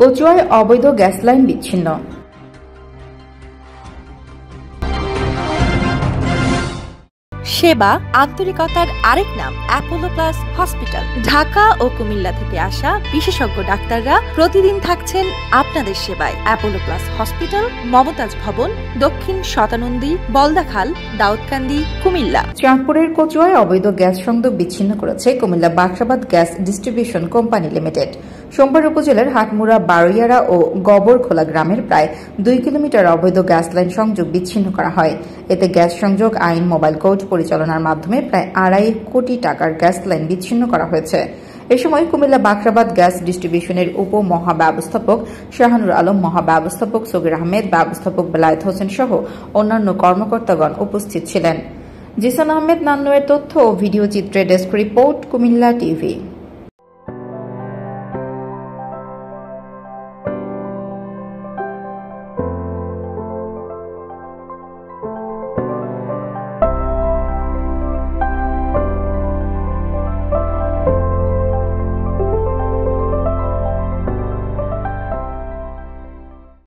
কচুয়ায় অবৈধ gas line বিচ্ছিন্ন। সেবা, আন্তরিকতার আরেক নাম অ্যাপোলো প্লাস হসপিটাল ঢাকা ও কুমিল্লা থেকে আসা বিশেষজ্ঞ ডাক্তাররা প্রতিদিন থাকছেন আপনাদের সেবায়। অ্যাপোলো প্লাস হসপিটাল মমতাজ ভবন, দক্ষিণ শতানন্দী, বলদাখাল, দাউদকান্দি, কুমিল্লা। চাঁদপুরের কচুয়ায় অবৈধ গ্যাস সংযোগ বিচ্ছিন্ন করেছে Comilla Bakhrabad gas distribution company limited. সোমবার উপজেলার হাটমুড়া বারোয়ারা ও গবরখোলা গ্রামের প্রায় দুই কিলোমিটার অবৈধ গ্যাস লাইন সংযোগ বিচ্ছিন্ন করা হয়। এতে গ্যাস সংযোগ আইন মোবাইল কোর্ট পরিচালনার মাধ্যমে প্রায় আড়াই কোটি টাকার গ্যাস লাইন বিচ্ছিন্ন করা হয়েছে। এ সময় কুমিল্লা বাখরাবাদ গ্যাস ডিস্ট্রিবিউশনের উপ মহাব্যবস্থাপক শাহানুর আলম, মহাব্যবস্থাপক সগির আহমেদ, ব্যবস্থাপক বেলায়েত হোসেন সহ অন্যান্য কর্মকর্তাগণ উপস্থিত ছিলেন। জিসান আহমেদ নান্নুয়ের তথ্য ও ভিডিও চিত্রে ডেস্ক রিপোর্ট, কুমিল্লা টিভি।